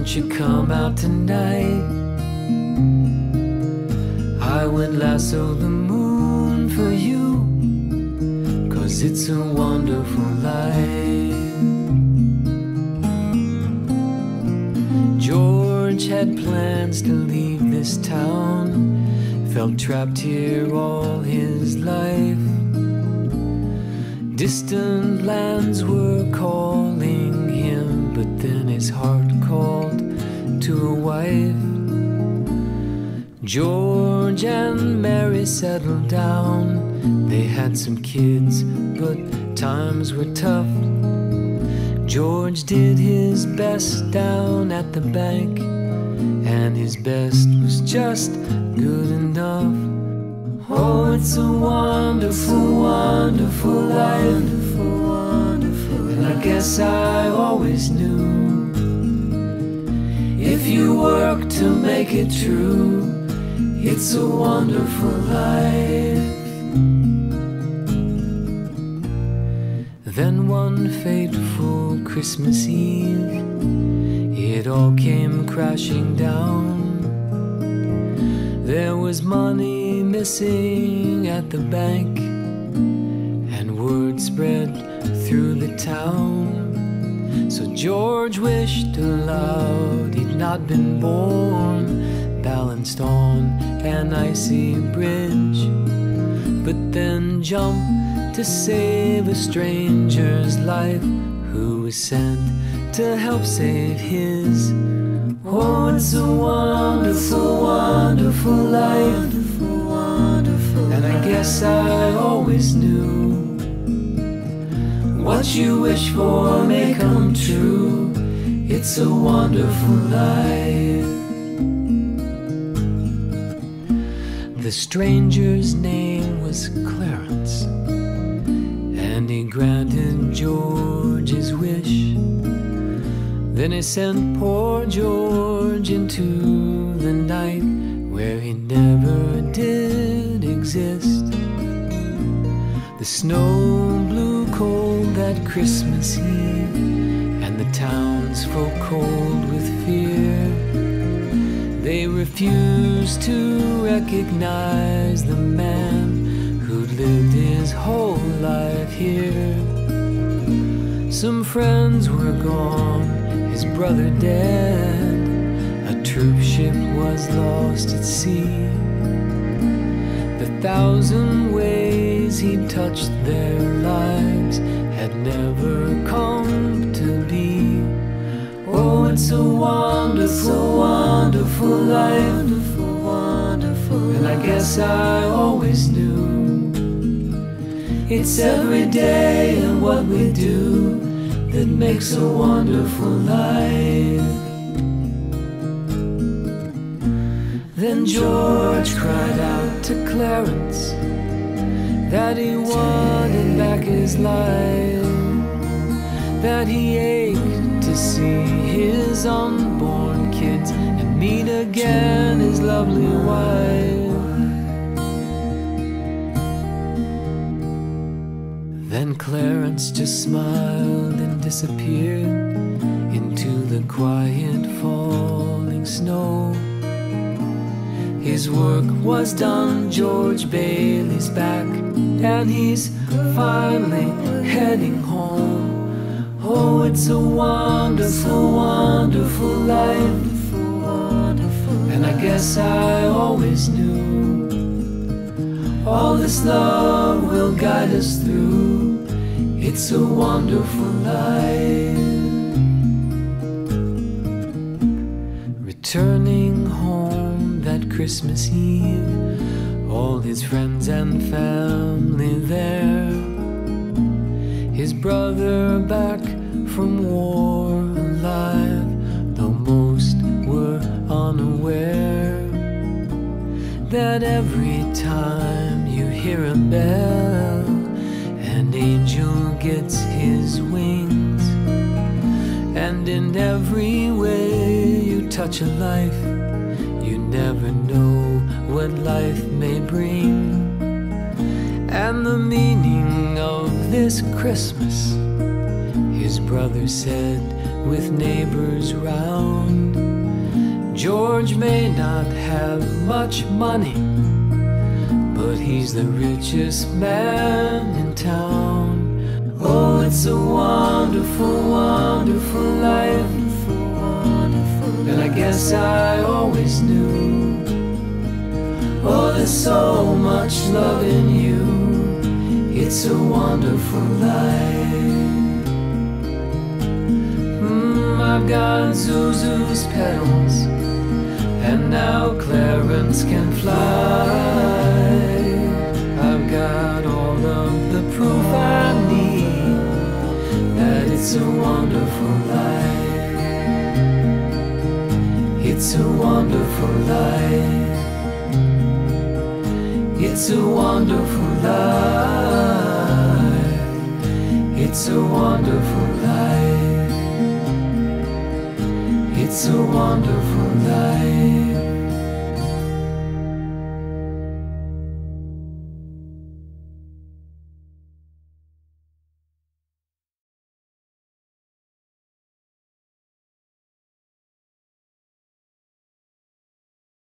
won't you come out tonight? I would lasso the moon for you, cause it's a wonderful life. George had plans to leave this town, felt trapped here all his life. Distant lands were calling but then his heart called to a wife. George and Mary settled down. They had some kids, but times were tough. George did his best down at the bank, and his best was just good enough. Oh, it's a wonderful, wonderful life. Guess I always knew if you work to make it true, it's a wonderful life. Then one fateful Christmas Eve, it all came crashing down. There was money missing at the bank, word spread through the town. So George wished aloud he'd not been born, balanced on an icy bridge, but then jumped to save a stranger's life who was sent to help save his. Oh, it's a wonderful, wonderful life. And I guess I you wish for may come true. It's a wonderful life. The stranger's name was Clarence, and he granted George's wish. Then he sent poor George into the night where he never did exist. The snow blew cold that Christmas Eve, and the townsfolk cold with fear. They refused to recognize the man who'd lived his whole life here. Some friends were gone, his brother dead. A troop ship was lost at sea. The thousand ways he'd touched their lives had never come to be. Oh, it's a wonderful, wonderful life. Wonderful, wonderful. And I guess I always knew it's every day and what we do that makes a wonderful life. Then George cried out to Clarence that he wanted back his life, that he ached to see his unborn kids and meet again his lovely wife. Then Clarence just smiled and disappeared into the quiet falling snow. His work was done, George Bailey's back, and he's finally heading home. Oh, it's a wonderful, wonderful life. And I guess I always knew all this love will guide us through. It's a wonderful life. Returning home that Christmas Eve, all his friends and family there. His brother back from war alive, though most were unaware that every time you hear a bell, an angel gets his wings. And in every way you touch a life, you never know what life may bring. And the meaning of this Christmas, his brother said, with neighbors round. George may not have much money, but he's the richest man in town. Oh, it's a wonderful, wonderful life. And I guess I always knew. There's so much love in you. It's a wonderful life. Mm, I've got Zuzu's petals, and now Clarence can fly. I've got all of the proof I need that it's a wonderful life. It's a wonderful life. It's a wonderful life. It's a wonderful life. It's a wonderful life.